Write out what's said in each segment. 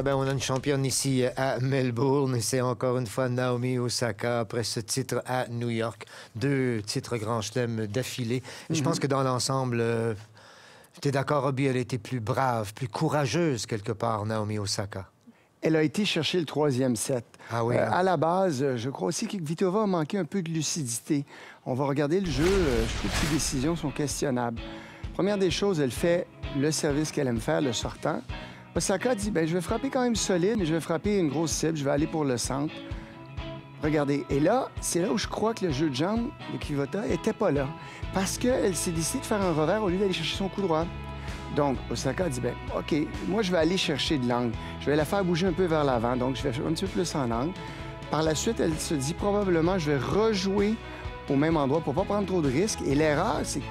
Ah ben, on a une championne ici à Melbourne c'est encore une fois Naomi Osaka après ce titre à New York. Deux titres Grand Chelem d'affilée. Je pense que dans l'ensemble, euh, tu es d'accord, Robbie, elle était plus brave, plus courageuse quelque part, Naomi Osaka. Elle a été chercher le troisième set. Ah oui, Euh, hein? à la base, euh, je crois aussi que Vitova a manqué un peu de lucidité. On va regarder le jeu. euh, je trouve que ses décisions sont questionnables. Première des choses, elle fait le service qu'elle aime faire, le sortant. Osaka dit ben, je vais frapper quand même solide, mais je vais frapper une grosse cible, je vais aller pour le centre. Regardez. Et là, c'est là où je crois que le jeu de jambes de Kivota était pas là. Parce qu'elle s'est décidée de faire un revers au lieu d'aller chercher son coup droit. Donc, Osaka dit, ben, OK, moi, je vais aller chercher de l'angle. Je vais la faire bouger un peu vers l'avant. Donc, je vais un petit peu plus en angle. Par la suite, elle se dit, probablement, je vais rejouer au même endroit pour pas prendre trop de risques. Et l'erreur, c'est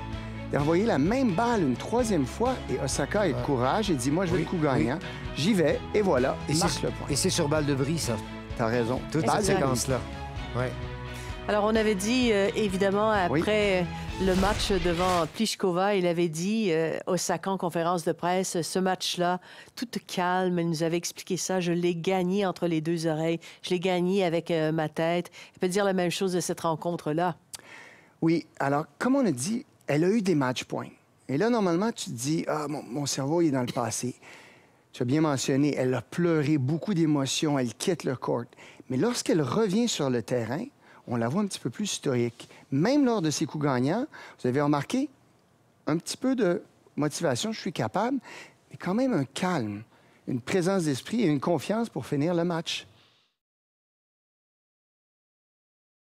d'envoyer la même balle une troisième fois. Et Osaka a eu le courage et dit, moi, je veux Oui, le coup gagnant. J'y vais, et voilà, Et marque le point. et c'est sur balle de bris, ça, T'as raison. toute cette de séquence-là. Ouais. Alors, on avait dit, euh, évidemment, après le match devant Pliskova, il avait dit, euh, Osaka en conférence de presse, ce match-là, tout calme, il nous avait expliqué ça, je l'ai gagné entre les deux oreilles, je l'ai gagné avec euh, ma tête. Il peut dire la même chose de cette rencontre-là. Oui, alors, comme on a dit, elle a eu des match points. Et là, normalement, tu te dis, ah, mon, cerveau est dans le passé. Tu as bien mentionné, elle a pleuré, beaucoup d'émotions, elle quitte le court. Mais lorsqu'elle revient sur le terrain, on la voit un petit peu plus stoïque. Même lors de ses coups gagnants, vous avez remarqué un petit peu de motivation, je suis capable, mais quand même un calme, une présence d'esprit et une confiance pour finir le match.